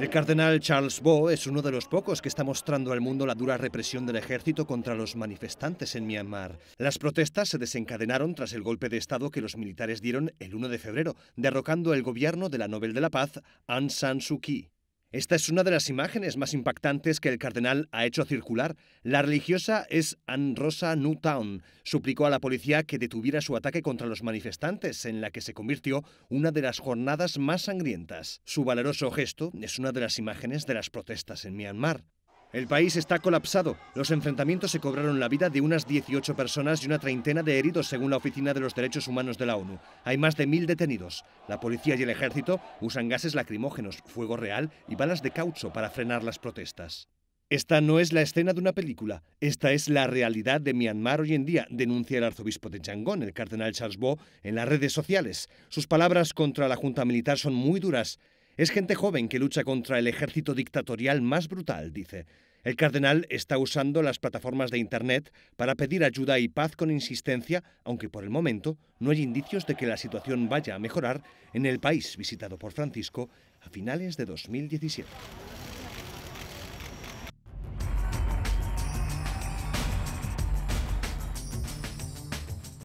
El cardenal Charles Bo es uno de los pocos que está mostrando al mundo la dura represión del ejército contra los manifestantes en Myanmar. Las protestas se desencadenaron tras el golpe de Estado que los militares dieron el 1 de febrero, derrocando el gobierno de la Nobel de la Paz, Aung San Suu Kyi. Esta es una de las imágenes más impactantes que el cardenal ha hecho circular. La religiosa es Ann Rosa Newtown. Suplicó a la policía que detuviera su ataque contra los manifestantes, en la que se convirtió una de las jornadas más sangrientas. Su valeroso gesto es una de las imágenes de las protestas en Myanmar. El país está colapsado. Los enfrentamientos se cobraron la vida de unas 18 personas y una treintena de heridos, según la Oficina de los Derechos Humanos de la ONU. Hay más de mil detenidos. La policía y el ejército usan gases lacrimógenos, fuego real y balas de caucho para frenar las protestas. Esta no es la escena de una película, esta es la realidad de Myanmar hoy en día, denuncia el arzobispo de Yangon, el cardenal Charles Bo, en las redes sociales. Sus palabras contra la junta militar son muy duras. Es gente joven que lucha contra el ejército dictatorial más brutal, dice. El cardenal está usando las plataformas de Internet para pedir ayuda y paz con insistencia, aunque por el momento no hay indicios de que la situación vaya a mejorar en el país visitado por Francisco a finales de 2017.